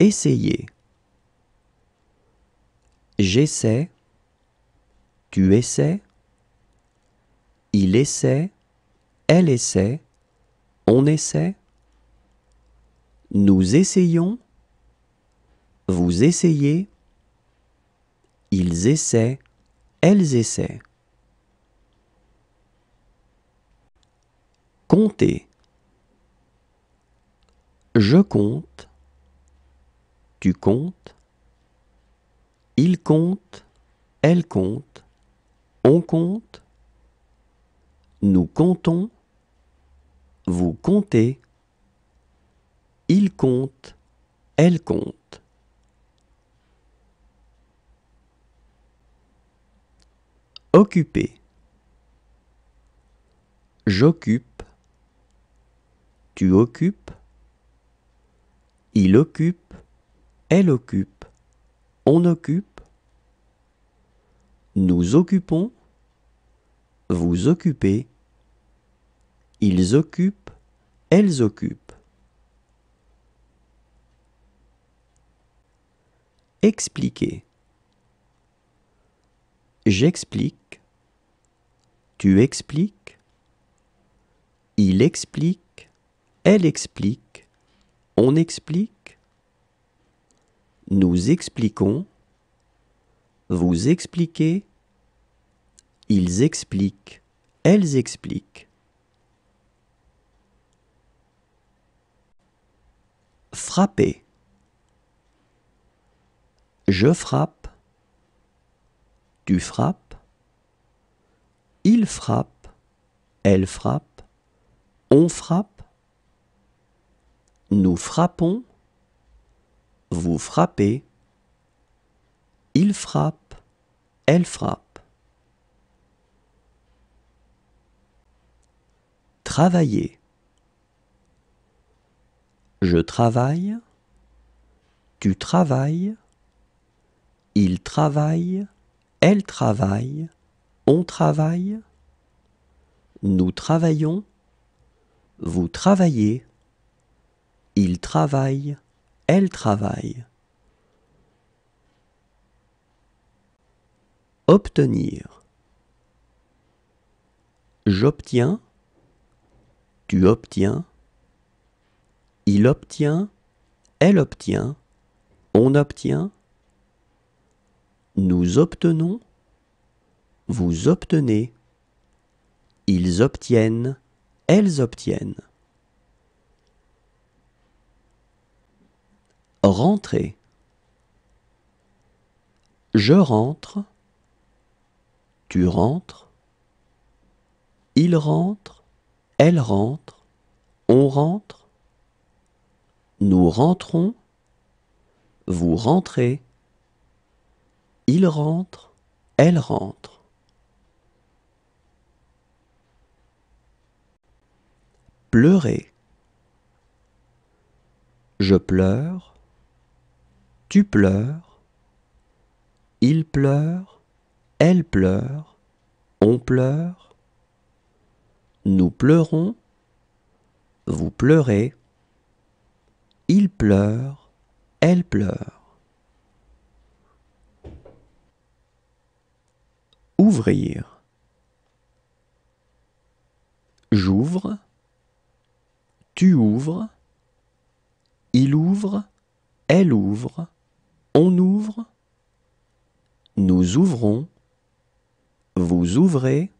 Essayez. J'essaie. Tu essaies. Il essaie. Elle essaie. On essaie. Nous essayons. Vous essayez. Ils essaient. Elles essaient. Comptez. Je compte. Tu comptes. Il compte. Elle compte. On compte. Nous comptons. Vous comptez. Il compte. Elle compte. Occuper. J'occupe. Tu occupes. Il occupe. Elle occupe. On occupe. Nous occupons. Vous occupez. Ils occupent. Elles occupent. Expliquer. J'explique. Tu expliques. Il explique. Elle explique. On explique. Nous expliquons. Vous expliquez. Ils expliquent. Elles expliquent. Frapper. Je frappe. Tu frappes. Il frappe. Elle frappe. On frappe. Nous frappons. Vous frappez. Il frappe. Elle frappe. Travailler. Je travaille. Tu travailles. Il travaille. Elle travaille. On travaille. Nous travaillons. Vous travaillez. Il travaille. Elle travaille. Obtenir. J'obtiens. Tu obtiens. Il obtient. Elle obtient. On obtient. Nous obtenons. Vous obtenez. Ils obtiennent. Elles obtiennent. Rentrer. Je rentre. Tu rentres. Il rentre. Elle rentre. On rentre. Nous rentrons. Vous rentrez. Il rentre. Elle rentre. Pleurer. Je pleure. Tu pleures. Il pleure. Elle pleure. On pleure. Nous pleurons. Vous pleurez. Il pleure. Elle pleure. Ouvrir. J'ouvre. Tu ouvres. Il ouvre. Elle ouvre. On ouvre. Nous ouvrons. Vous ouvrez.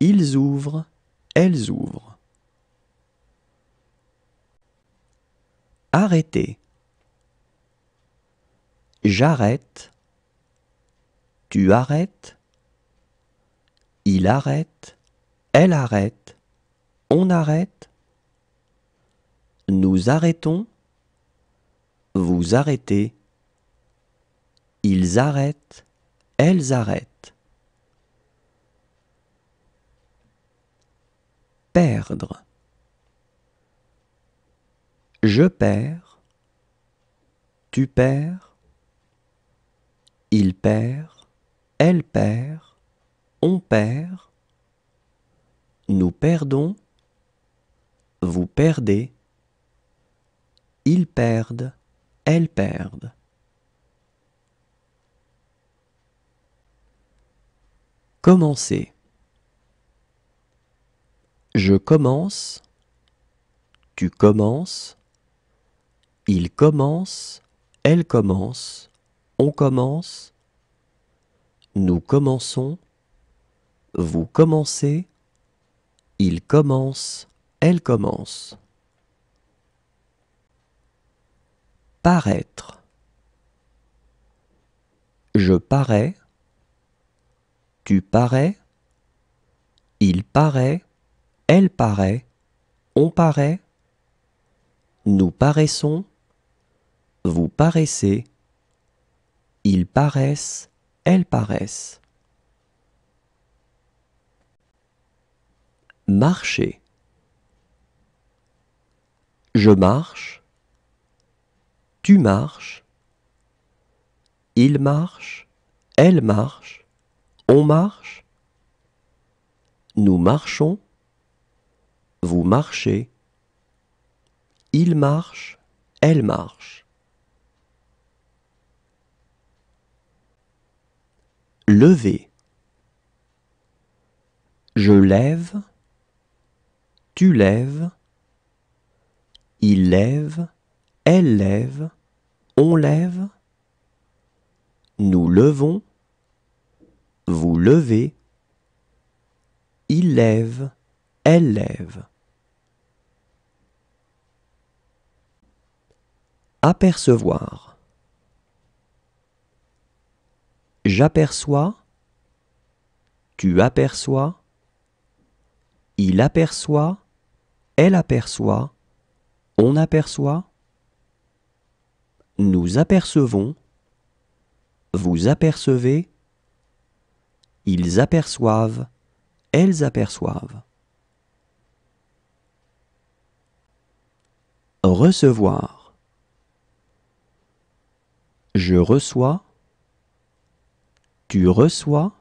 Ils ouvrent. Elles ouvrent. Arrêter. J'arrête. Tu arrêtes. Il arrête. Elle arrête. On arrête. Nous arrêtons. Vous arrêtez. Ils arrêtent. Elles arrêtent. Perdre. Je perds. Tu perds. Il perd. Elle perd. On perd. Nous perdons. Vous perdez. Ils perdent. Elles perdent. Commencer. Je commence. Tu commences. Il commence. Elle commence. On commence. Nous commençons. Vous commencez. Il commence. Elle commence. Paraître. Je parais. Tu parais. Il paraît. Elle paraît. On paraît. Nous paraissons. Vous paraissez. Ils paraissent. Elles paraissent. Marcher. Je marche. Tu marches. Il marche. Elle marche. On marche. Nous marchons. Vous marchez. Il marche. Elle marche. Lever. Je lève. Tu lèves. Il lève. Elle lève. On lève. Nous levons. Vous levez. Il lève. Elle lève. Apercevoir. J'aperçois. Tu aperçois. Il aperçoit. Elle aperçoit. On aperçoit. Nous apercevons. Vous apercevez. Ils aperçoivent. Elles aperçoivent. Recevoir. Je reçois. Tu reçois.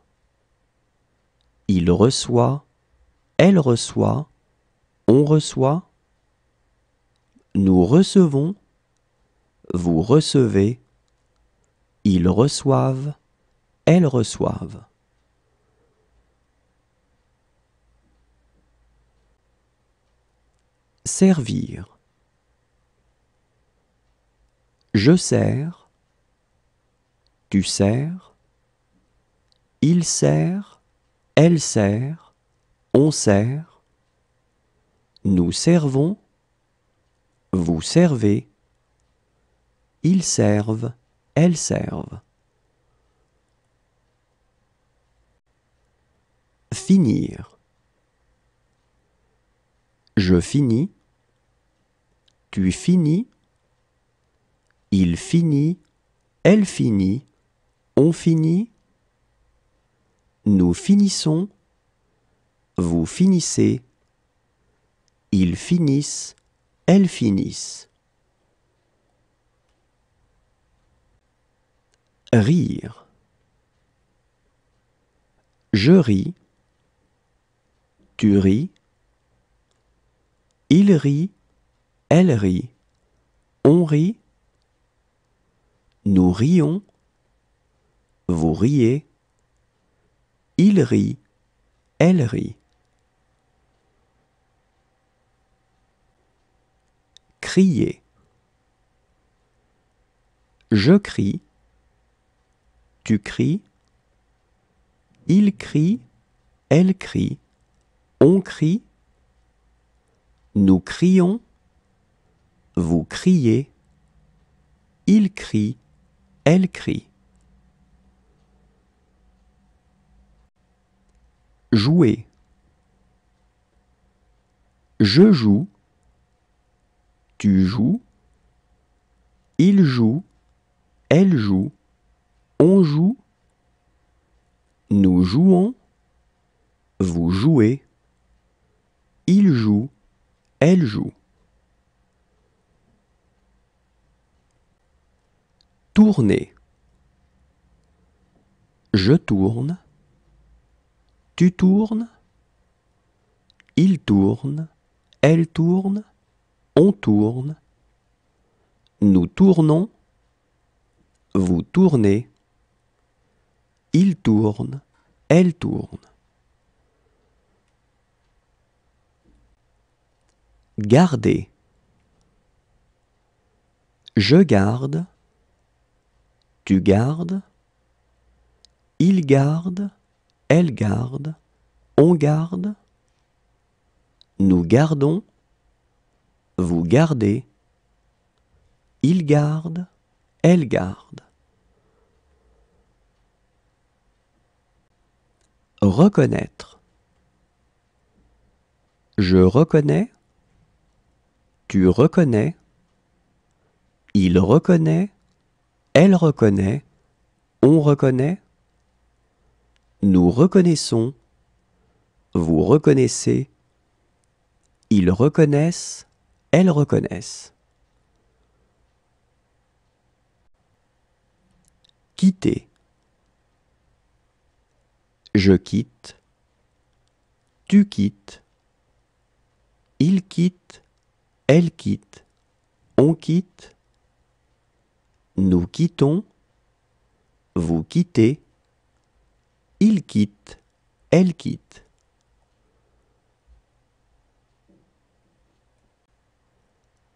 Il reçoit. Elle reçoit. On reçoit. Nous recevons. Vous recevez. Ils reçoivent. Elles reçoivent. Servir. Je sers. Tu sers. Il sert. Elle sert. On sert. Nous servons. Vous servez. Ils servent. Elles servent. Finir. Je finis. Tu finis. Il finit. Elle finit. On finit. Nous finissons. Vous finissez. Ils finissent. Elles finissent. Rire. Je ris. Tu ris. Il rit. Elle rit. On rit. Nous rions. Vous riez. Il rit. Elle rit. Crier. Je crie. Tu cries. Il crie. Elle crie. On crie. Nous crions. Vous criez. Il crie. Elle crie. Jouer. Je joue. Tu joues. Il joue. Elle joue. On joue. Nous jouons. Vous jouez. Il elle joue. Tourner. Je tourne. Tu tournes. Il tourne. Elle tourne. On tourne. Nous tournons. Vous tournez. Il tourne. Elle tourne. Garder. Je garde. Tu gardes. Il garde. Elle garde. On garde. Nous gardons. Vous gardez. Il garde. Elle garde. Reconnaître. Je reconnais. Tu reconnais. Il reconnaît. Elle reconnaît. On reconnaît. Nous reconnaissons. Vous reconnaissez. Ils reconnaissent. Elles reconnaissent. Quitter. Je quitte. Tu quittes. Il quitte. Elle quitte. On quitte. Nous quittons. Vous quittez. Il quitte. Elle quitte.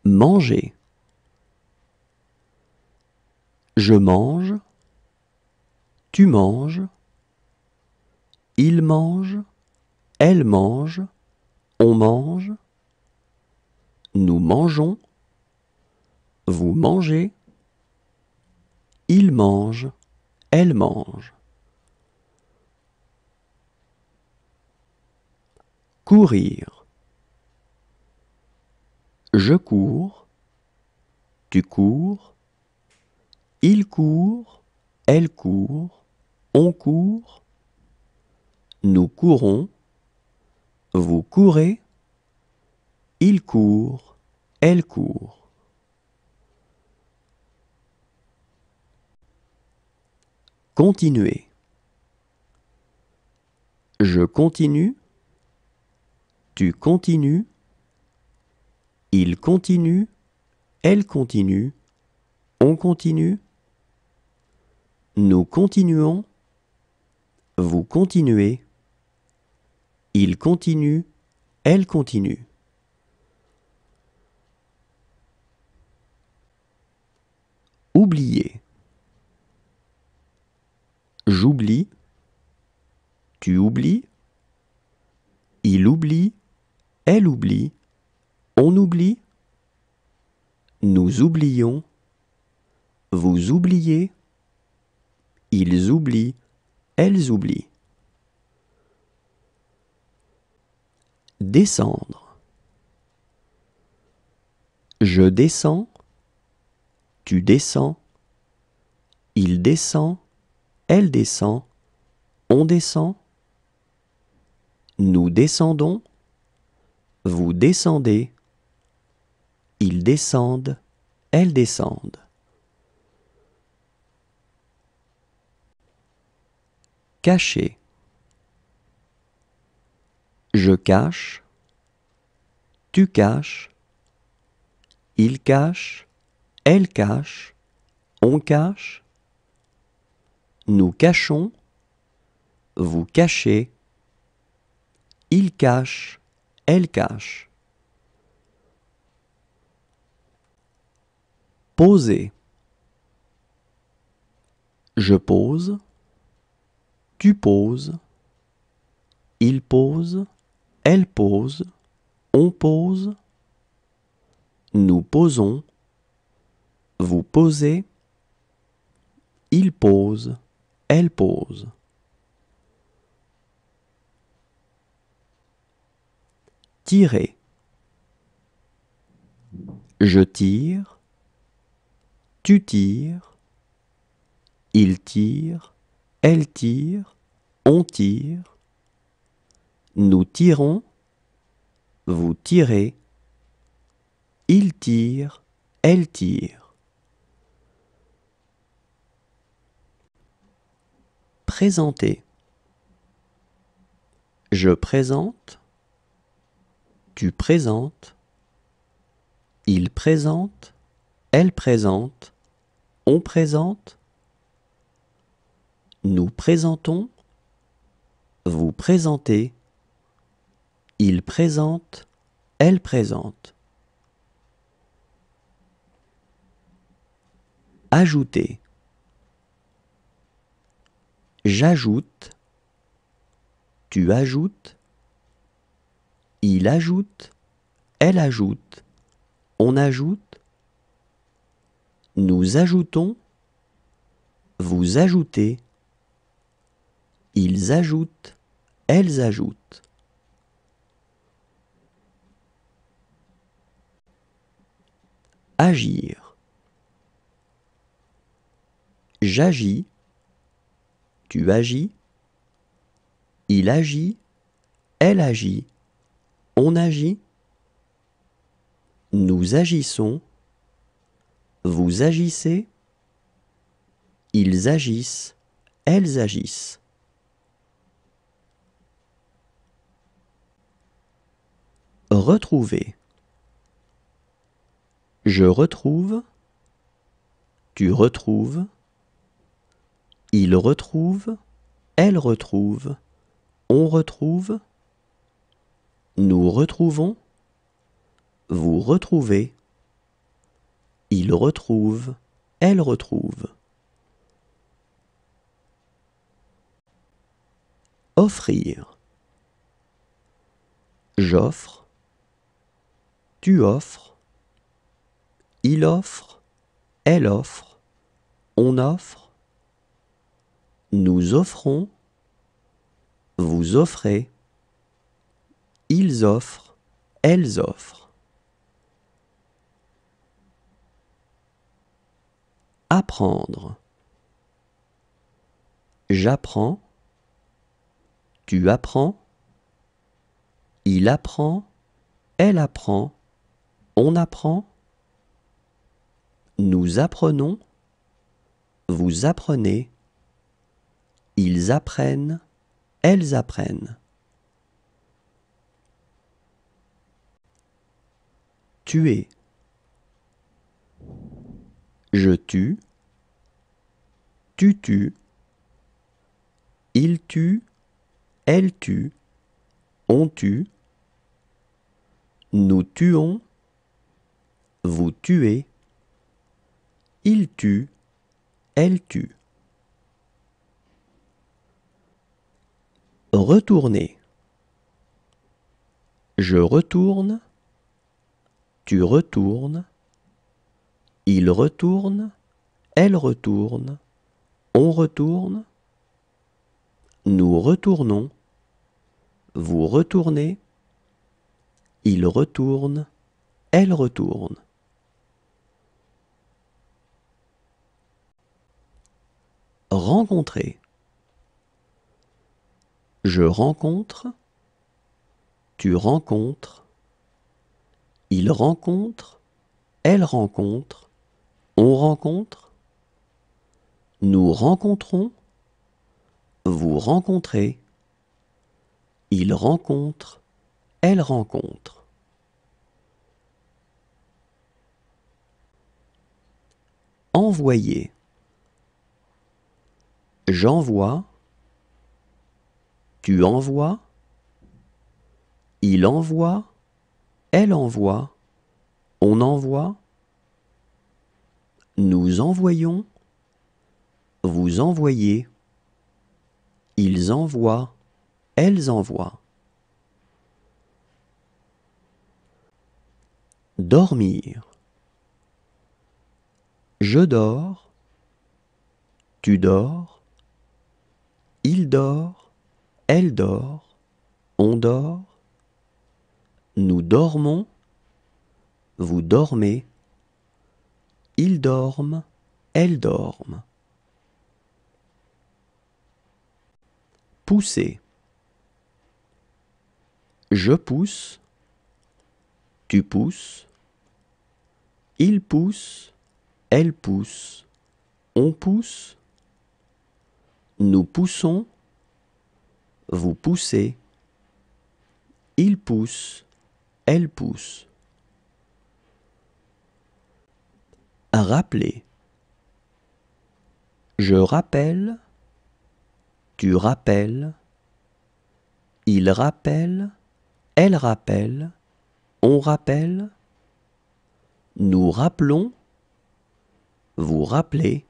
Manger. Je mange. Tu manges. Il mange. Elle mange. On mange. Nous mangeons. Vous mangez. Il mange. Elle mange. Je cours. Tu cours. Il court. Elle court. On court. Nous courons. Vous courez. Il court. Elle court. Continuer. Je continue. Tu continues. Il continue. Elle continue. On continue. Nous continuons. Vous continuez. Il continue. Elle continue. Oublier. J'oublie. Tu oublies. Il oublie. Elle oublie. On oublie. Nous oublions. Vous oubliez. Ils oublient. Elles oublient. Descendre. Je descends. Tu descends. Il descend. Elle descend. On descend. Nous descendons. Vous descendez. Ils descendent. Elles descendent. Cacher. Je cache. Tu caches. Il cache. Elle cache. On cache. Nous cachons. Vous cachez. Il cache. Elle cache. Poser. Je pose. Tu poses. Il pose. Elle pose. On pose. Nous posons. Vous posez. Il pose. Elle pose. Tirer. Je tire. Tu tires. Il tire. Elle tire. On tire. Nous tirons. Vous tirez. Il tire, elle tire. Présenter. Je présente. Tu présentes. Il présente. Elle présente. On présente. Nous présentons. Vous présentez. Il présente. Elle présente. Ajouter. J'ajoute. Tu ajoutes. Il ajoute. Elle ajoute. On ajoute. Nous ajoutons. Vous ajoutez. Ils ajoutent. Elles ajoutent. Agir. J'agis. Tu agis. Il agit. Elle agit. On agit. Nous agissons. Vous agissez. Ils agissent. Elles agissent. Retrouver. Je retrouve. Tu retrouves. Il retrouve. Elle retrouve. On retrouve. Nous retrouvons. Vous retrouvez. Il retrouve. Elle retrouve. Offrir. J'offre. Tu offres. Il offre. Elle offre. On offre. Nous offrons. Vous offrez. Ils offrent. Elles offrent. Apprendre. J'apprends. Tu apprends. Il apprend. Elle apprend. On apprend. Nous apprenons. Vous apprenez. Ils apprennent. Elles apprennent. Tuer. Je tue. Tu tues. Il tue. Elle tue. On tue. Nous tuons. Vous tuez. Il tue. Elle tue. Retourner. Je retourne. Tu retournes. Il retourne. Elle retourne. On retourne. Nous retournons. Vous retournez. Il retourne. Elle retourne. Rencontrer. Je rencontre. Tu rencontres. Il rencontre. Elle rencontre. On rencontre. Nous rencontrons. Vous rencontrez. Il rencontre. Elle rencontre. Envoyer. J'envoie. Tu envoies. Il envoie. Elle envoie. On envoie. Nous envoyons. Vous envoyez. Ils envoient. Elles envoient. Dormir. Je dors. Tu dors. Il dort. Elle dort. On dort. Nous dormons. Vous dormez. Ils dorment. Elles dorment. Pousser. Je pousse. Tu pousses. Il pousse, elle pousse, on pousse, nous poussons, vous poussez, il pousse, elle pousse. Rappeler. Je rappelle, tu rappelles, il rappelle, elle rappelle, on rappelle, nous rappelons, vous rappelez,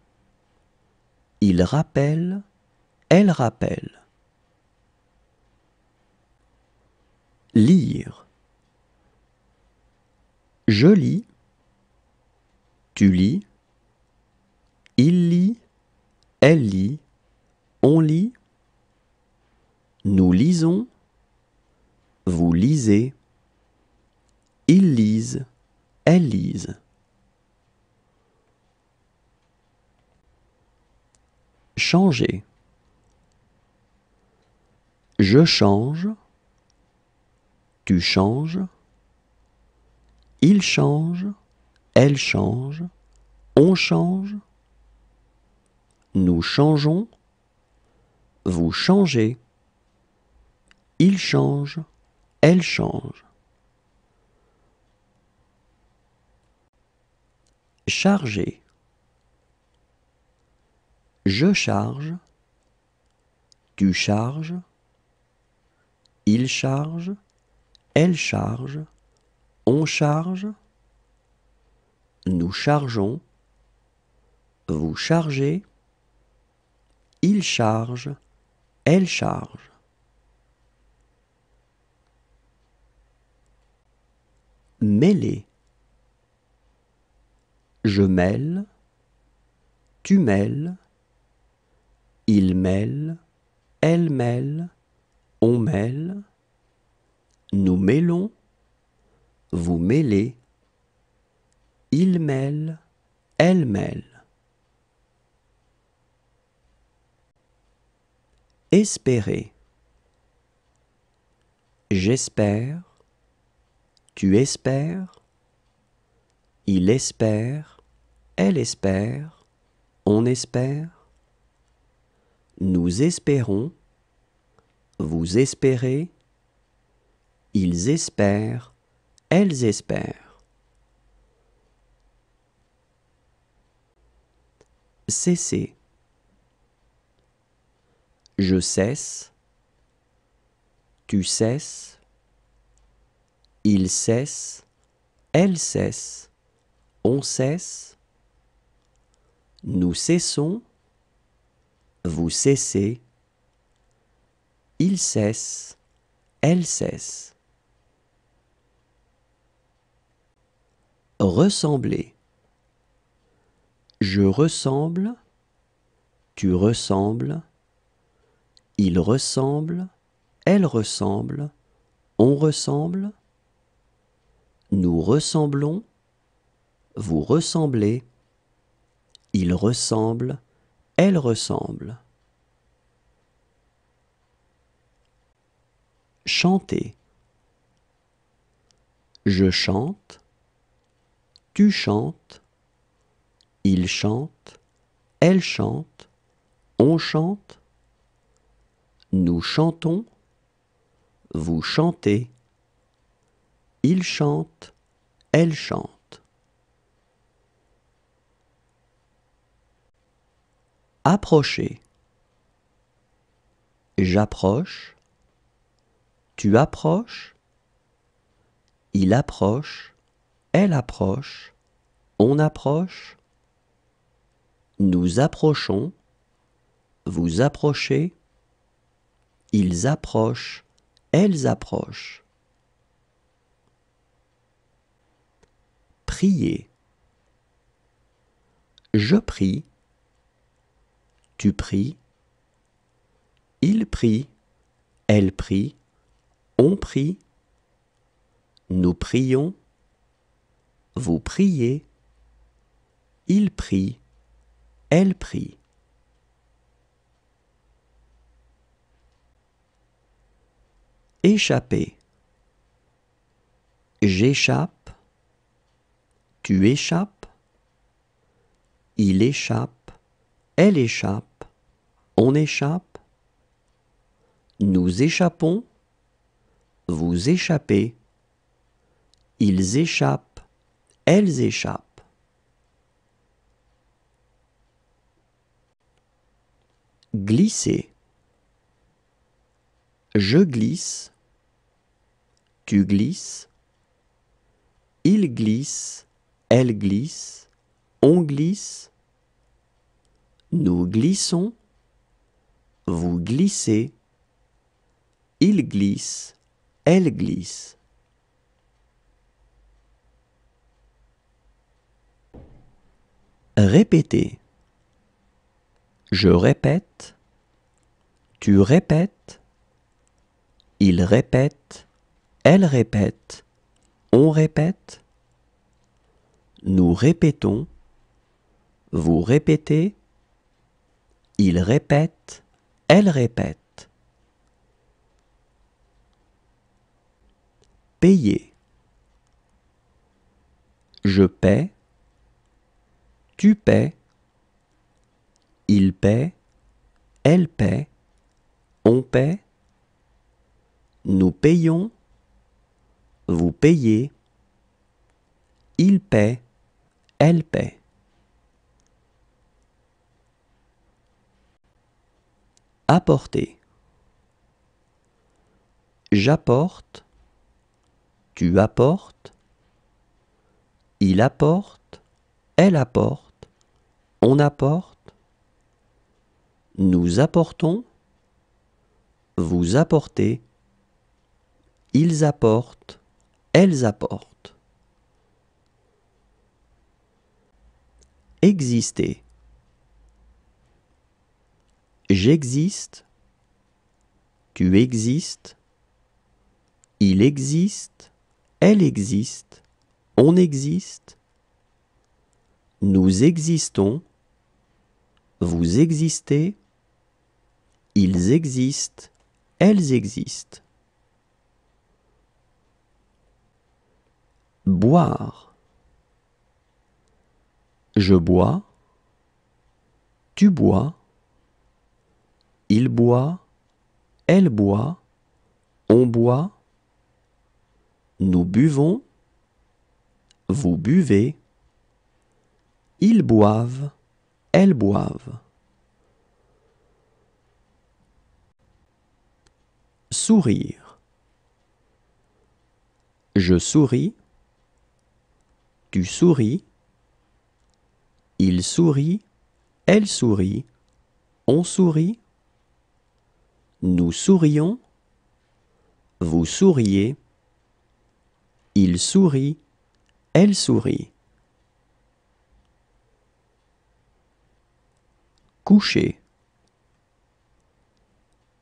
il rappelle, elle rappelle. Lire. Je lis, tu lis, il lit, elle lit, on lit, nous lisons, vous lisez, ils lisent, elles lisent. Changer. Je change, tu changes, il change, elle change, on change, nous changeons, vous changez, il change, elle change. Charger. Je charge, tu charges, il charge, elle charge, on charge, nous chargeons, vous chargez, il charge, elle charge. Mêler. Je mêle, tu mêles, il mêle, elle mêle, on mêle, nous mêlons, vous mêlez, il mêle, elle mêle. Espérer. J'espère, tu espères, il espère, elle espère, on espère, nous espérons, vous espérez, ils espèrent, elles espèrent. Cesser. Je cesse, tu cesses, il cesse, elle cesse, on cesse, nous cessons, vous cessez, il cesse, elle cesse. Ressembler. Je ressemble, tu ressembles, il ressemble, elle ressemble, on ressemble, nous ressemblons, vous ressemblez, il ressemble, elle ressemble. Chanter. Je chante, tu chantes, il chante, elle chante, on chante, nous chantons, vous chantez, il chante, elle chante. Approcher. J'approche, tu approches, il approche, elle approche, on approche, nous approchons, vous approchez, ils approchent, elles approchent. Prier. Je prie, tu pries, il prie, elle prie, on prie, nous prions, vous priez, il prie, elle prie. Échapper. J'échappe, Tu échappes. Il échappe. Elle échappe. On échappe. Nous échappons. Vous échappez. Ils échappent. Elles échappent. Glisser. Je glisse. Tu glisses. Il glisse. Elle glisse. On glisse. Nous glissons. Vous glissez. Il glisse. Elle glisse. Répéter. Je répète. Tu répètes. Il répète. Elle répète. On répète. Nous répétons. Vous répétez. Il répète. Elle répète. Payer. Je paie. Tu paies. Il paie. Elle paie. On paie. Nous payons. Vous payez. Il paie. Elle paie. Apporter. J'apporte. Tu apportes. Il apporte. Elle apporte. On apporte. Nous apportons. Vous apportez. Ils apportent. Elles apportent. Exister. J'existe. Tu existes. Il existe. Elle existe. On existe. Nous existons. Vous existez. Ils existent. Elles existent. Boire. Je bois. Tu bois. Il boit. Elle boit. On boit. Nous buvons. Vous buvez. Ils boivent. Elles boivent. Sourire. Je souris. Tu souris. Il sourit. Elle sourit. On sourit. Nous sourions. Vous souriez. Il sourit. Elle sourit. Coucher.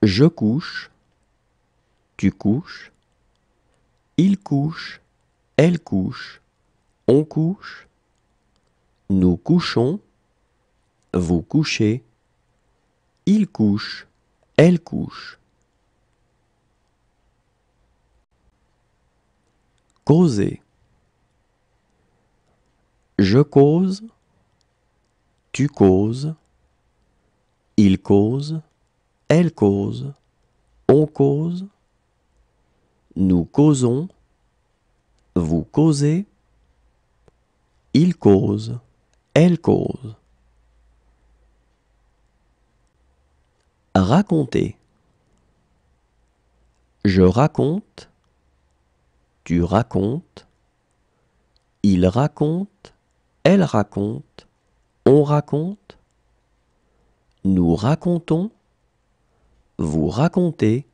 Je couche. Tu couches. Il couche. Elle couche. On couche. Nous couchons. Vous couchez. Il couche. Elle couche. Causer. Je cause. Tu causes. Il cause. Elle cause. On cause. Nous causons. Vous causez. Il cause. Elle cause. Raconter. Je raconte. Tu racontes. Il raconte. Elle raconte. On raconte. Nous racontons. Vous racontez.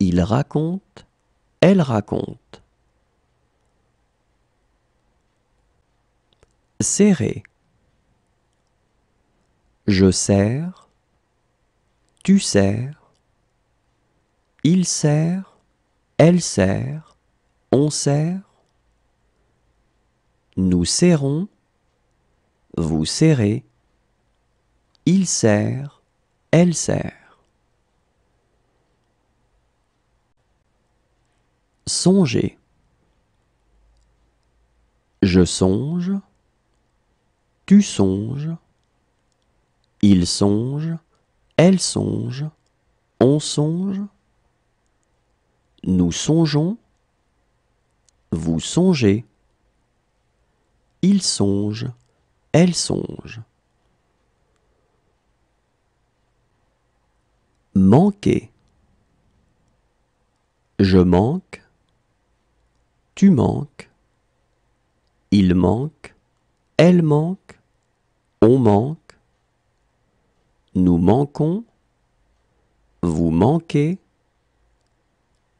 Il raconte. Elle raconte. Serrer. Je serre. Tu serres. Il serre. Elle serre. On serre. Nous serrons. Vous serrez. Il serre. Elle serre. Songer. Je songe, tu songes, il songe, elle songe, on songe, nous songeons, vous songez, il songe, elle songe. Manquer. Je manque, tu manques, il manque, elle manque, on manque, nous manquons, vous manquez,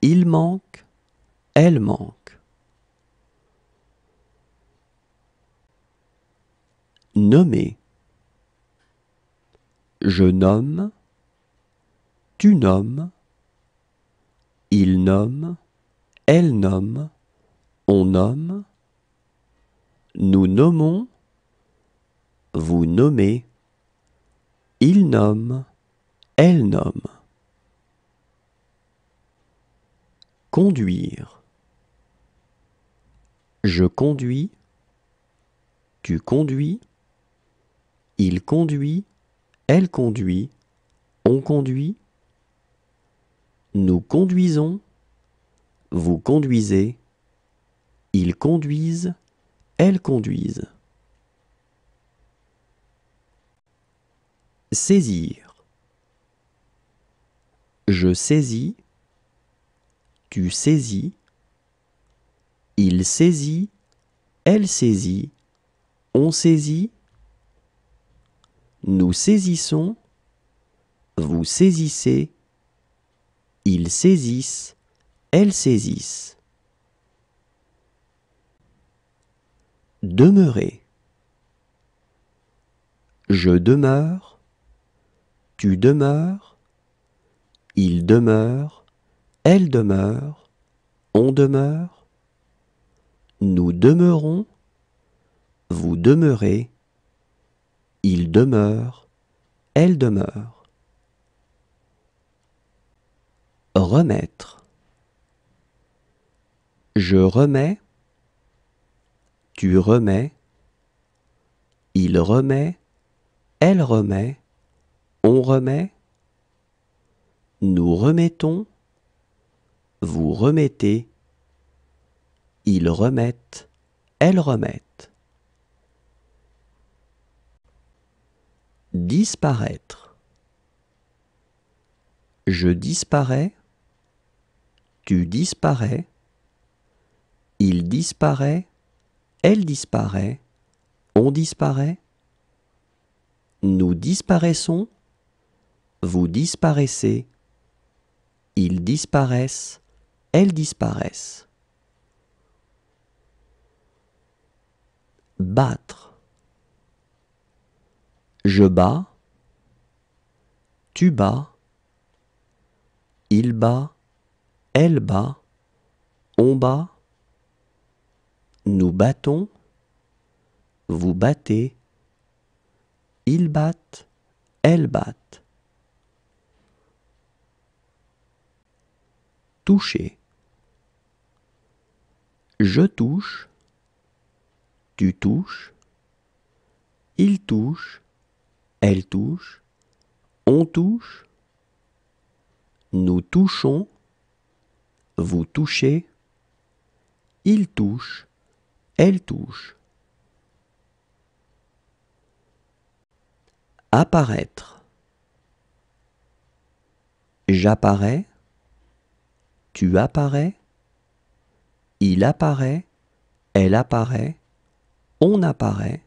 il manque, elle manque. Nommer. Je nomme, tu nommes, il nomme, elle nomme, on nomme, nous nommons, vous nommez, il nomme, elle nomme. Conduire. Je conduis, tu conduis, il conduit, elle conduit, on conduit, nous conduisons, vous conduisez, ils conduisent, elles conduisent. Saisir. Je saisis, tu saisis, il saisit, elle saisit, on saisit, nous saisissons, vous saisissez, ils saisissent, elles saisissent. Demeurer. Je demeure, tu demeures, il demeure, elle demeure, on demeure, nous demeurons, vous demeurez, il demeure, elle demeure. Remettre. Je remets, tu remets, il remet, elle remet, on remet, nous remettons, vous remettez, ils remettent, elles remettent. Disparaître. Je disparais, tu disparais, il disparaît, elle disparaît, on disparaît, nous disparaissons, vous disparaissez, ils disparaissent, elles disparaissent. Battre. Je bats, tu bats, il bat, elle bat, on bat, nous battons, vous battez, ils battent, elles battent. Toucher. Je touche, tu touches, il touche, elle touche, on touche, nous touchons, vous touchez, il touche, elle touche. Apparaître. J'apparais, tu apparais, il apparaît, elle apparaît, on apparaît,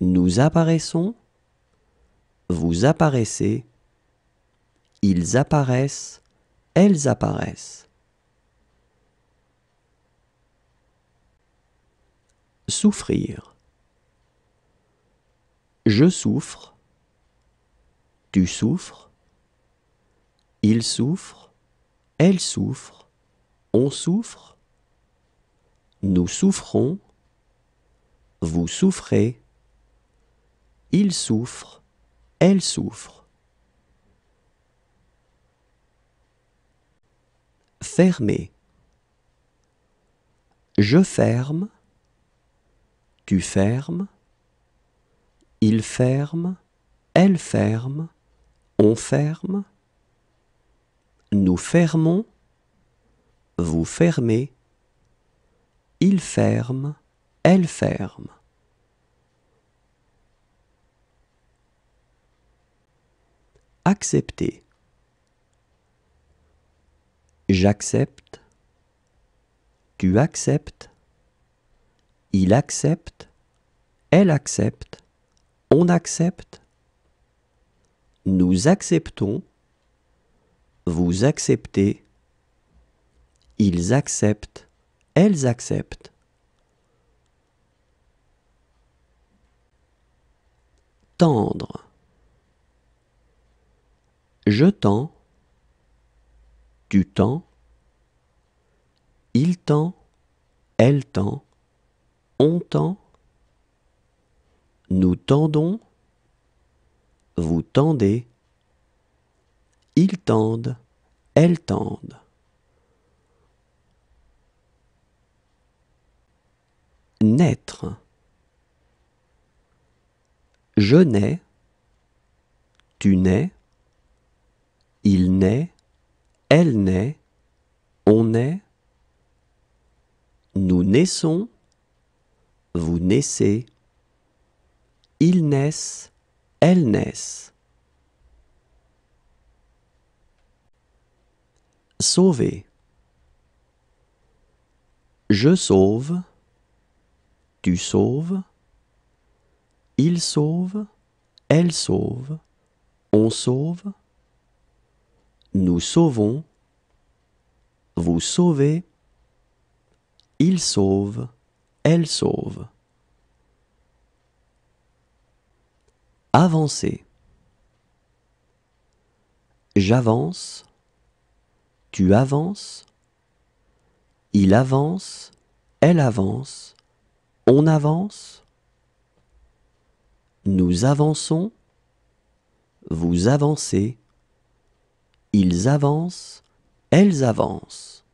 nous apparaissons, vous apparaissez, ils apparaissent, elles apparaissent. Souffrir. Je souffre, tu souffres, il souffre, elle souffre, on souffre, nous souffrons, vous souffrez, il souffre, elle souffre. Fermer. Je ferme, Tu fermes. Il ferme. Elle ferme. On ferme. Nous fermons. Vous fermez. Il ferme. Elle ferme. Accepter. J'accepte. Tu acceptes. Il accepte. Elle accepte. On accepte. Nous acceptons. Vous acceptez. Ils acceptent. Elles acceptent. Tendre. Je tends. Tu tends. Il tend. Elle tend. On tend. Nous tendons. Vous tendez. Ils tendent. Elles tendent. Naître. Je nais. Tu nais. Il naît. Elle naît. On naît. Nous naissons. Vous naissez. Ils naissent. Elles naissent. Sauver. Je sauve. Tu sauves. Il sauve. Elle sauve. On sauve. Nous sauvons. Vous sauvez. Il sauve. Elle sauve. Avancer. J'avance. Tu avances. Il avance. Elle avance. On avance. Nous avançons. Vous avancez. Ils avancent. Elles avancent.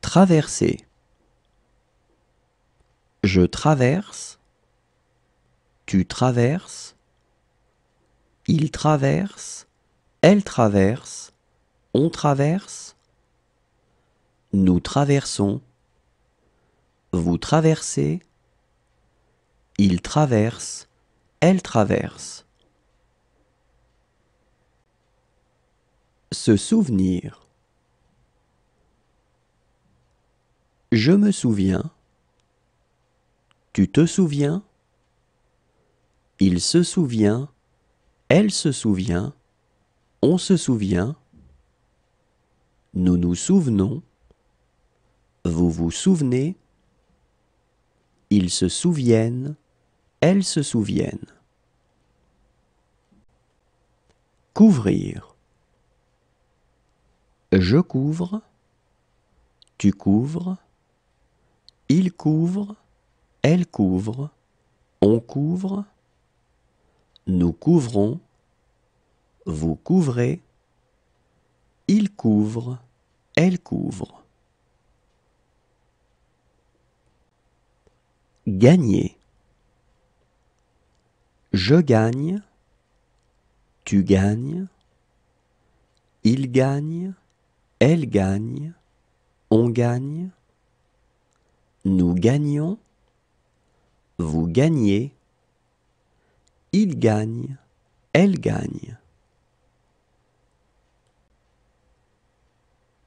Traverser. Je traverse. Tu traverses. Il traverse. Elle traverse. On traverse. Nous traversons. Vous traversez. Il traverse. Elle traverse. Se souvenir. Je me souviens. Tu te souviens. Il se souvient. Elle se souvient. On se souvient. Nous nous souvenons. Vous vous souvenez. Ils se souviennent. Elles se souviennent. Couvrir. Je couvre. Tu couvres. Il couvre. Elle couvre. On couvre. Nous couvrons. Vous couvrez. Il couvre. Elle couvre. Gagner. Je gagne. Tu gagnes. Il gagne. Elle gagne. On gagne. Nous gagnons. Vous gagnez. Il gagne. Elle gagne.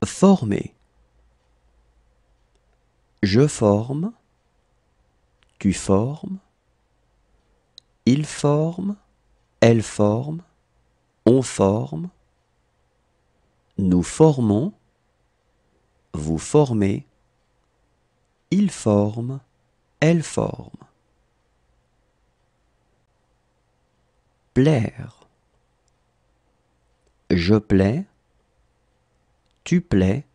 Former. Je forme. Tu formes. Il forme. Elle forme. On forme. Nous formons. Vous formez. Il forme. Elle forme. Plaire. Je plais. Tu plais.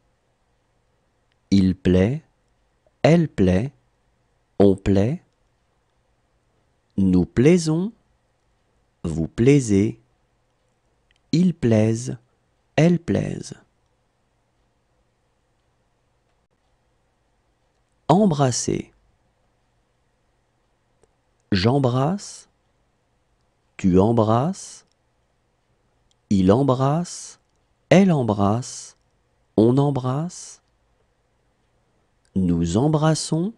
Il plaît. Elle plaît. On plaît. Nous plaisons. Vous plaisez. Ils plaisent. Elles plaisent. Embrasser. J'embrasse. Tu embrasses. Il embrasse. Elle embrasse. On embrasse. Nous embrassons.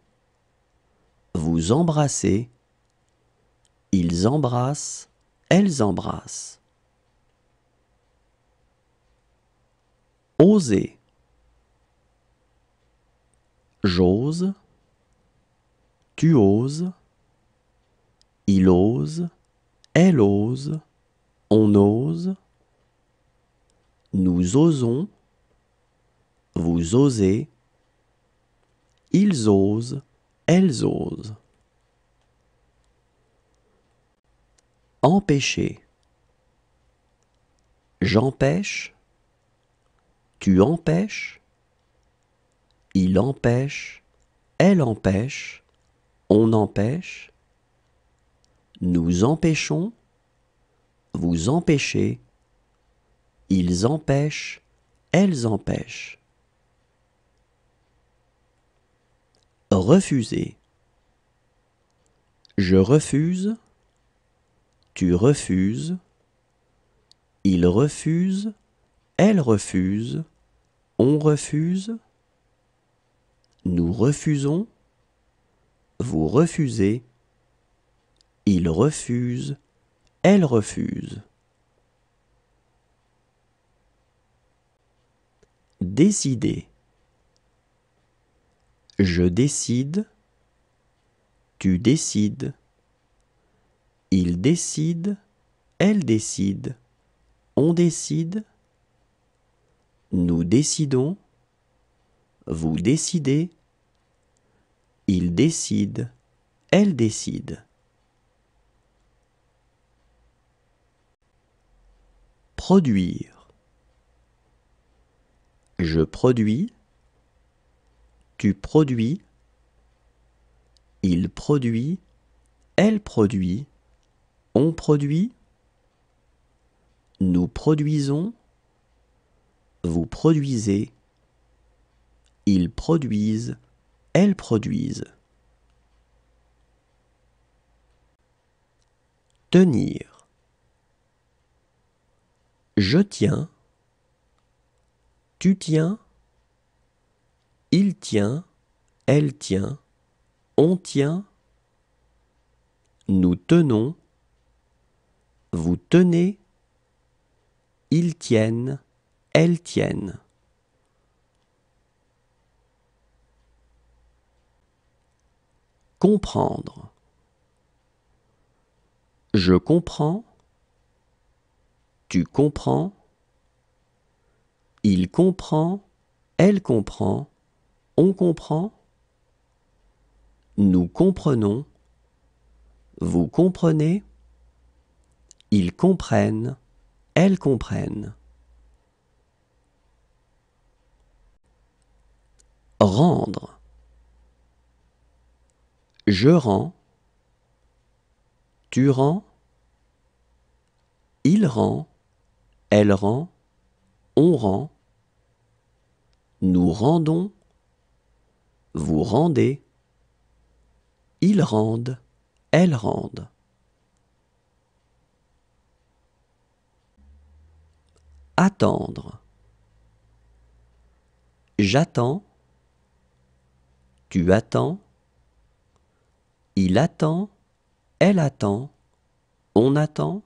Vous embrassez. Ils embrassent. Elles embrassent. Oser. J'ose. Tu oses. Il ose. Elle ose. On ose. Nous osons. Vous osez. Ils osent. Elles osent. Empêcher. J'empêche. Tu empêches? Il empêche. Elle empêche. On empêche. Nous empêchons. Vous empêchez. Ils empêchent. Elles empêchent. Refuser. Je refuse. Tu refuses. Il refuse. Elle refuse. On refuse. Nous refusons. Vous refusez. Il refuse. Elle refuse. Décider. Je décide. Tu décides. Il décide. Elle décide. On décide. Nous décidons. Vous décidez. Il décide. Elle décide. Produire. Je produis. Tu produis. Il produit. Elle produit. On produit. Nous produisons. Vous produisez. Ils produisent. Elles produisent. Tenir. Je tiens. Tu tiens. Il tient. Elle tient. On tient. Nous tenons. Vous tenez. Ils tiennent. Elles tiennent. Comprendre. Je comprends. Tu comprends. Il comprend. Elle comprend. On comprend. Nous comprenons. Vous comprenez. Ils comprennent. Elles comprennent. Rendre. Je rends. Tu rends. Il rend. Elle rend. On rend. Nous rendons. Vous rendez. Ils rendent. Elles rendent. Attendre. J'attends. Tu attends? Il attend. Elle attend. On attend.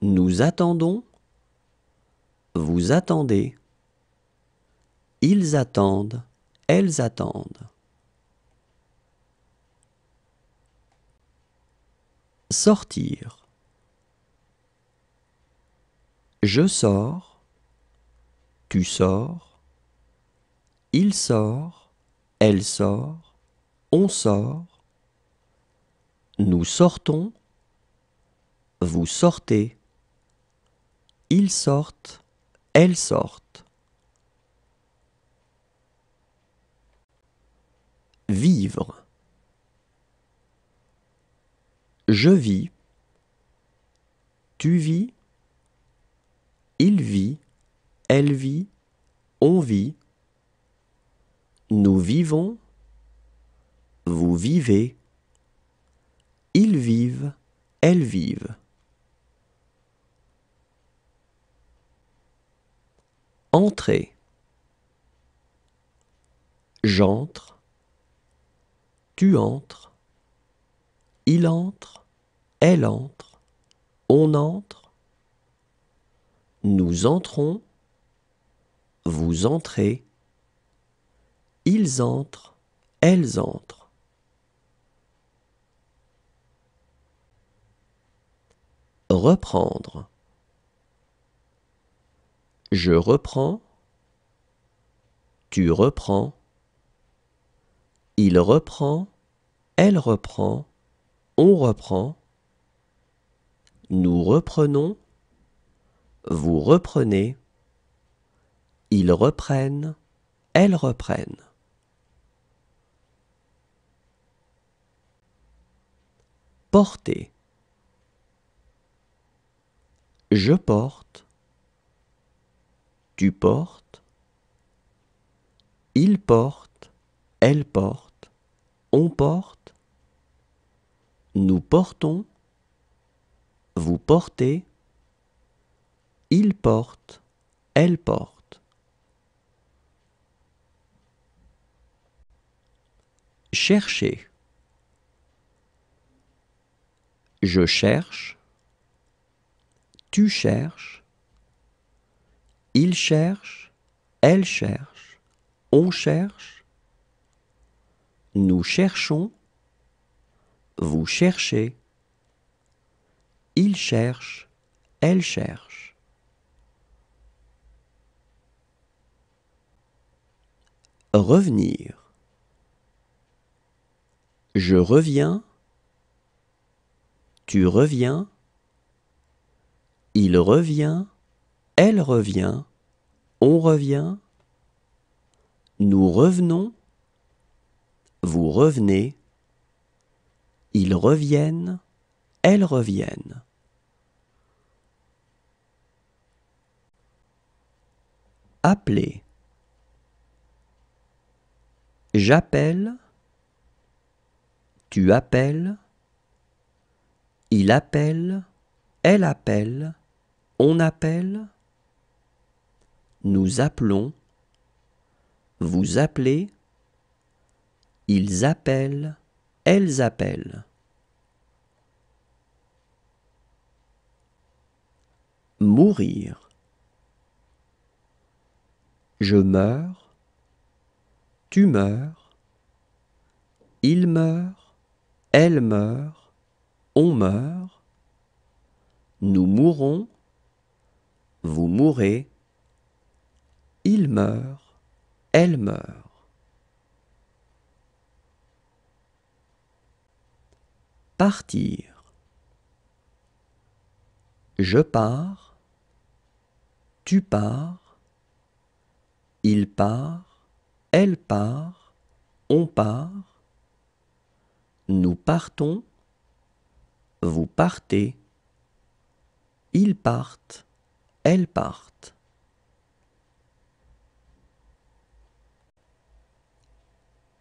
Nous attendons. Vous attendez. Ils attendent. Elles attendent. Sortir. Je sors. Tu sors. Il sort. Elle sort. On sort. Nous sortons. Vous sortez. Ils sortent. Elles sortent. Vivre. Je vis. Tu vis. Il vit. Elle vit. On vit. Nous vivons. Vous vivez. Ils vivent. Elles vivent. Entrez. J'entre. Tu entres. Il entre. Elle entre. On entre. Nous entrons. Vous entrez. Ils entrent. Elles entrent. Reprendre. Je reprends. Tu reprends. Il reprend. Elle reprend. On reprend. Nous reprenons. Vous reprenez. Ils reprennent. Elles reprennent. Porter. Je porte. Tu portes. Il porte. Elle porte. On porte. Nous portons. Vous portez. Il porte. Elle porte. Chercher. Je cherche. Tu cherches. Il cherche, elle cherche, on cherche, nous cherchons, vous cherchez, il cherche, elle cherche. Revenir. Je reviens, tu reviens, il revient, elle revient, on revient, nous revenons, vous revenez, ils reviennent, elles reviennent. Appeler. J'appelle, tu appelles, il appelle, elle appelle, on appelle, nous appelons, vous appelez, ils appellent, elles appellent. Mourir. Je meurs, tu meurs, il meurt, elle meurt, on meurt, nous mourrons, vous mourrez, il meurt, elle meurt. Partir. Je pars, tu pars, il part, elle part, on part, nous partons, vous partez, ils partent, elles partent.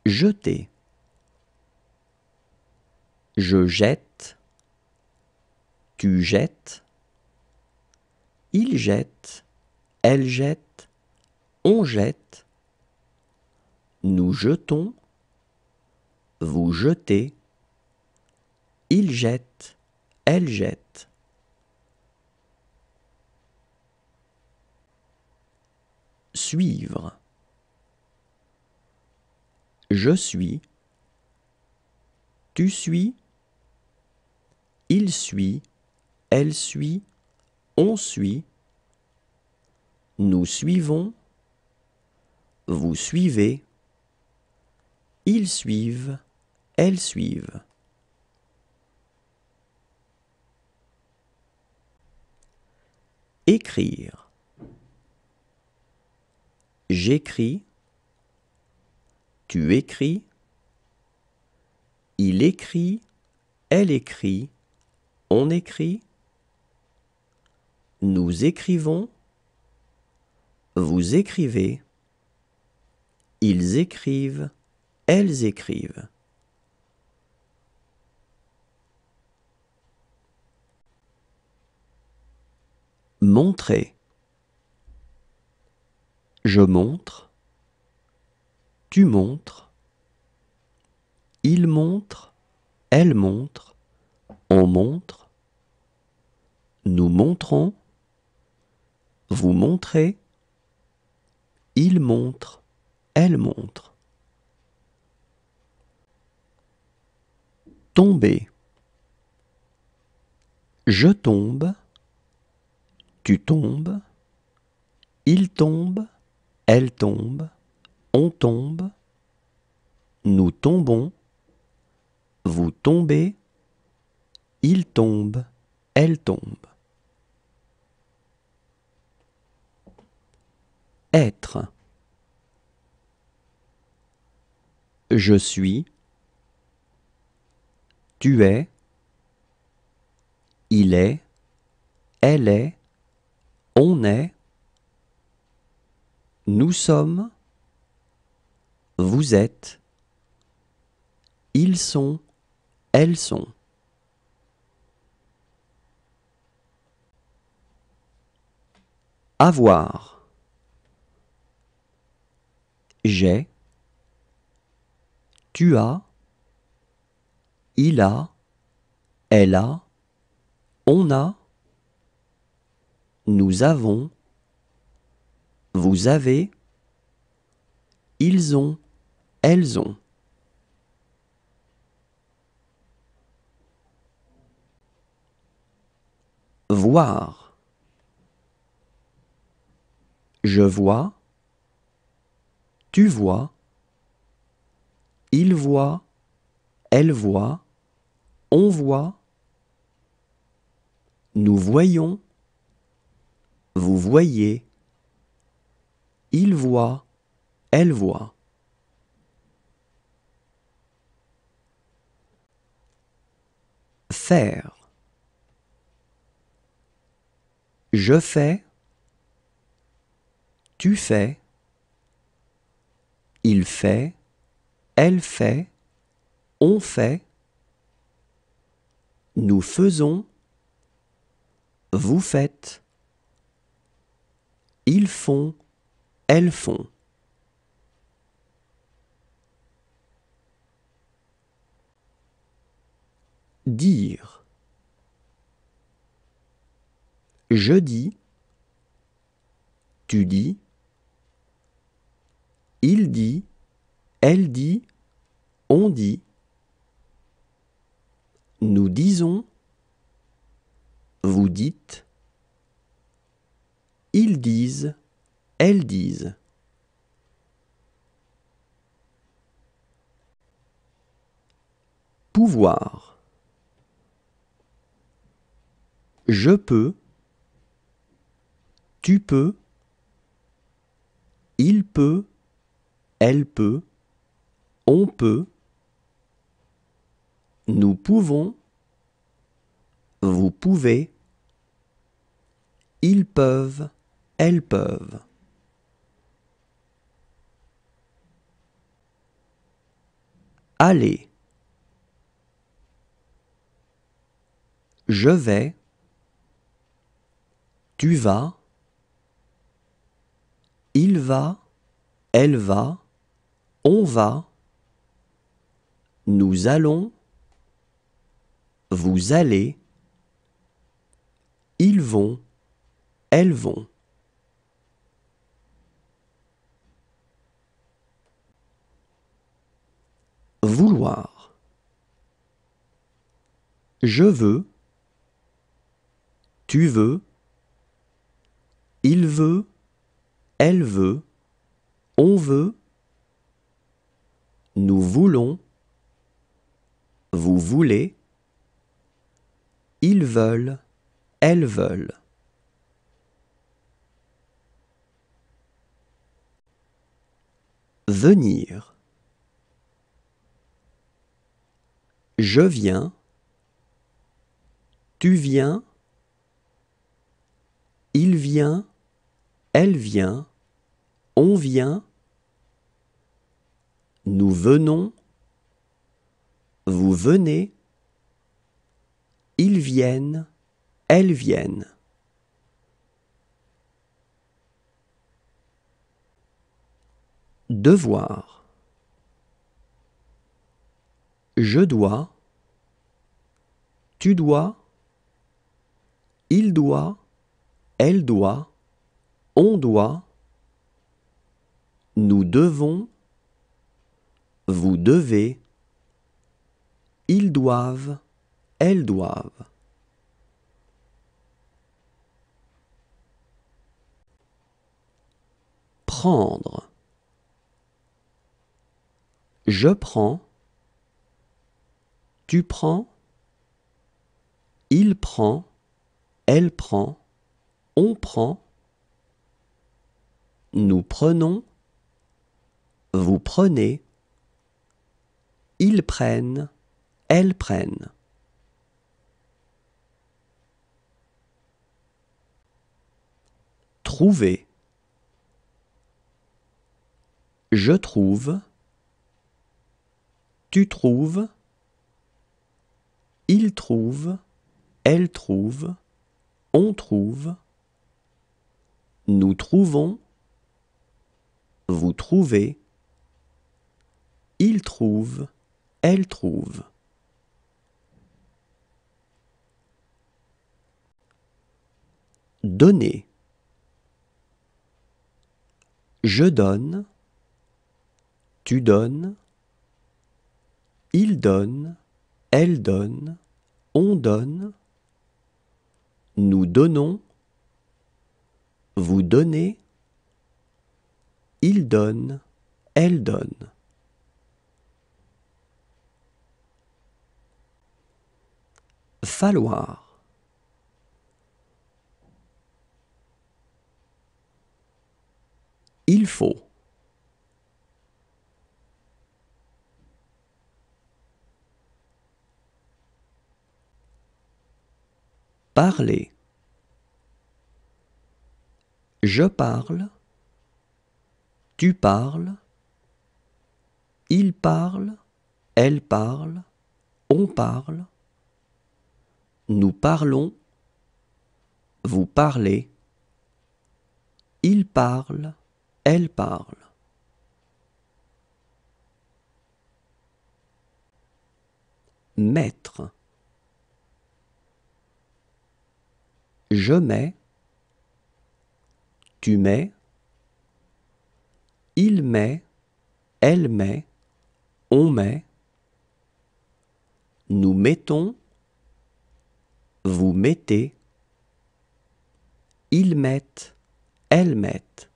Jeter. Je jette. Tu jettes. Il jette. Elle jette. On jette. Nous jetons. Vous jetez. Il jette. Elle jette. Suivre. Je suis. Tu suis. Il suit. Elle suit. On suit. Nous suivons. Vous suivez. Ils suivent. Elles suivent. Écrire. J'écris. Tu écris, il écrit, elle écrit, on écrit, nous écrivons, vous écrivez, Ils écrivent, elles écrivent. Montrer. Je montre. Tu montres. Il montre. Elle montre. On montre. Nous montrons. Vous montrez. Il montre. Elle montre. Tomber. Je tombe. Tu tombes. Il tombe. Elle tombe. On tombe. Nous tombons. Vous tombez. Il tombe. Elle tombe. Être. Je suis. Tu es. Il est. Elle est. On est. Nous sommes. Vous êtes. Ils sont. Elles sont. Avoir. J'ai. Tu as. Il a. Elle a. On a. Nous avons. Vous avez. Ils ont. Elles ont. Voir. Je vois. Tu vois. Il voit. Elle voit. On voit. Nous voyons. Vous voyez. Il voit. Elle voit. Faire. Je fais. Tu fais. Il fait. Elle fait. On fait. Nous faisons. Vous faites. Ils font. Elles font. Dire. Je dis. Tu dis. Il dit. Elle dit. On dit. Nous disons. Vous dites. Ils disent. Elles disent. Pouvoir. Je peux. Tu peux. Il peut. Elle peut. On peut. Nous pouvons. Vous pouvez. Ils peuvent. Elles peuvent. Aller. Je vais. Tu vas. Il va. Elle va. On va. Nous allons. Vous allez. Ils vont. Elles vont. Vouloir. Je veux. Tu veux. Il veut. Elle veut. On veut. Nous voulons. Vous voulez. Ils veulent. Elles veulent. Venir. Je viens. Tu viens. Il vient. Elle vient. On vient. Nous venons. Vous venez. Ils viennent. Elles viennent. Devoir. Je dois. Tu dois. Il doit. Elle doit. On doit. Nous devons. Vous devez. Ils doivent. Elles doivent. Prendre. Je prends. Tu prends. Il prend. Elle prend. On prend. Nous prenons. Vous prenez. Ils prennent. Elles prennent. Trouver. Je trouve. Tu trouves. Il trouve. Elle trouve. On trouve. Nous trouvons. Vous trouvez. Il trouve. Elle trouve. Donner. Je donne. Tu donnes. Il donne. Elle donne. On donne. Nous donnons. Vous donnez. Il donne. Elle donne. Falloir. Il faut. Parler. Je parle. Tu parles. Il parle. Elle parle. On parle. Nous parlons. Vous parlez. Il parle. Elle parle. Mettre. Je mets. Tu mets. Il met. Elle met. On met. Nous mettons. Vous mettez. Ils mettent. Elles mettent.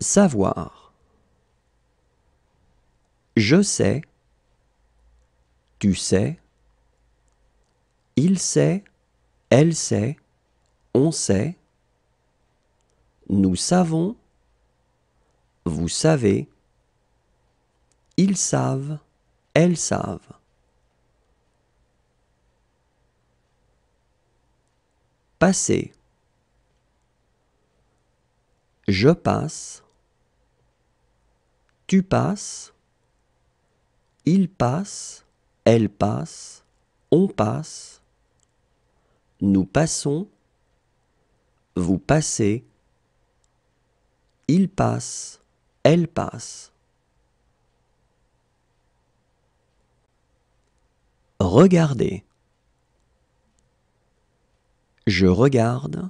Savoir. Je sais. Tu sais. Il sait. Elle sait. On sait. Nous savons. Vous savez. Ils savent. Elles savent. Passer. Je passe. Tu passes. Il passe. Elle passe. On passe. Nous passons. Vous passez. Il passe. Elle passe. Regardez. Je regarde.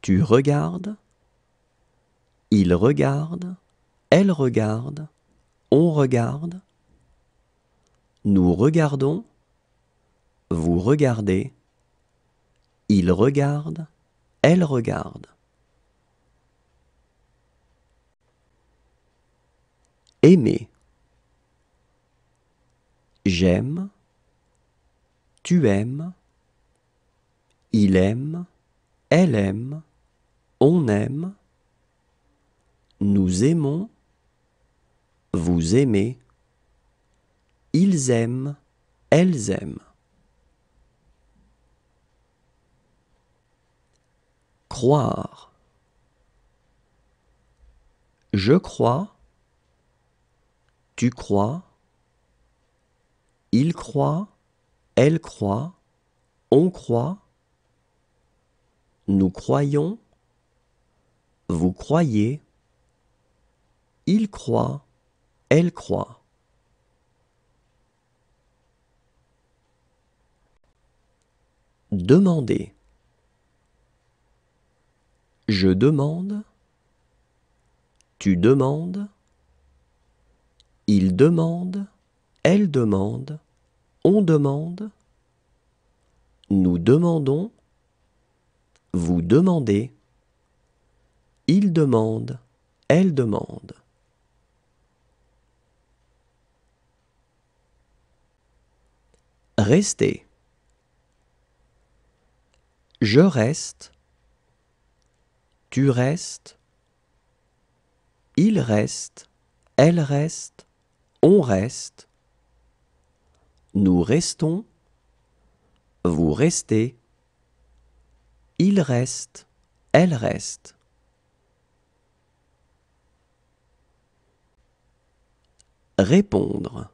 Tu regardes. Il regarde. Elle regarde. On regarde. Nous regardons. Vous regardez. Il regarde. Elle regarde. Aimer. J'aime. Tu aimes. Il aime, elle aime, on aime, nous aimons, vous aimez, ils aiment, elles aiment. Croire. Je crois. Tu crois. Il croit. Elle croit. On croit. Nous croyons. Vous croyez. Il croit. Elle croit. Demander. Je demande. Tu demandes. Il demande. Elle demande. On demande. Nous demandons. Vous demandez. Il demande. Elle demande. Rester. Je reste. Tu restes. Il reste. Elle reste. On reste. Nous restons. Vous restez. Il reste. Elle reste. Répondre.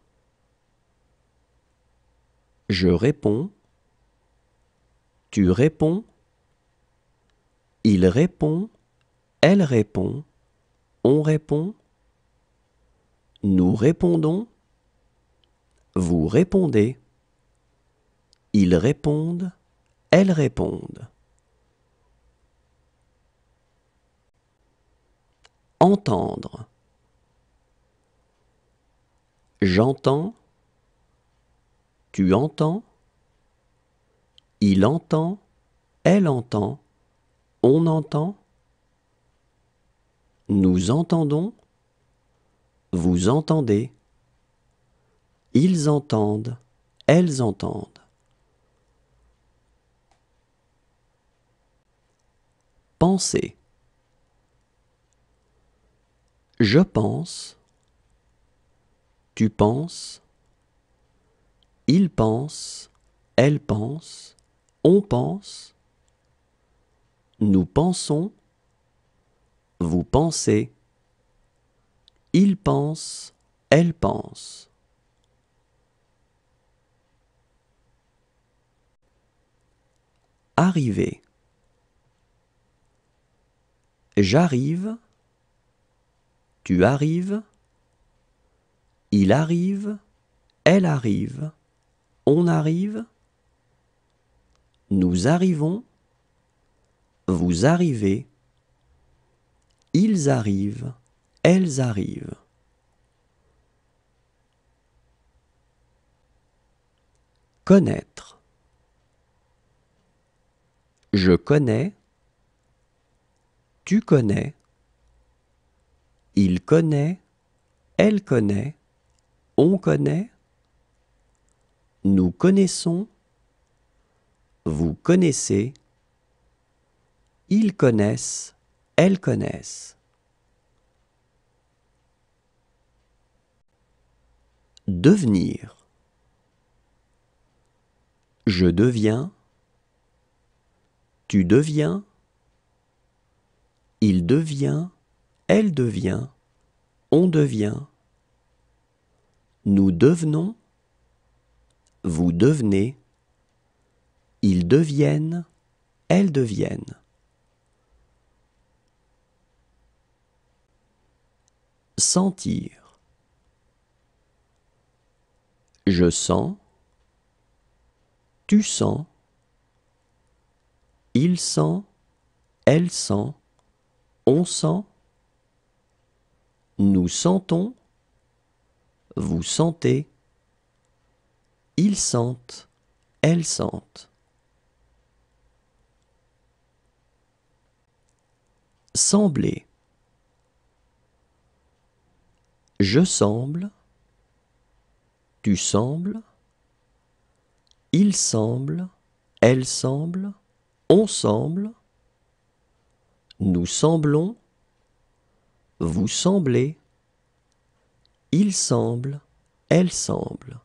Je réponds. Tu réponds. Il répond. Elle répond. On répond. Nous répondons. Vous répondez. Ils répondent. Elles répondent. Entendre. J'entends. Tu entends. Il entend. Elle entend. On entend. Nous entendons. Vous entendez. Ils entendent. Elles entendent. Penser. Je pense. Tu penses. Il pense. Elle pense. On pense. Nous pensons. Vous pensez. Il pense. Elle pense. Arriver. J'arrive. Tu arrives. Il arrive. Elle arrive. On arrive. Nous arrivons. Vous arrivez. Ils arrivent. Elles arrivent. Connaître. Je connais. Tu connais. Il connaît. Elle connaît. On connaît. Nous connaissons. Vous connaissez. Ils connaissent. Elles connaissent. Devenir. Je deviens. Tu deviens. Il devient. Elle devient. On devient. Nous devenons. Vous devenez. Ils deviennent. Elles deviennent. Sentir. Je sens. Tu sens. Il sent. Elle sent. On sent. Nous sentons. Vous sentez. Ils sentent. Elles sentent. Sembler. Je semble. Tu sembles. Il semble. Elle semble. On semble. Nous semblons. Vous semblez. Il semble. Elle semble.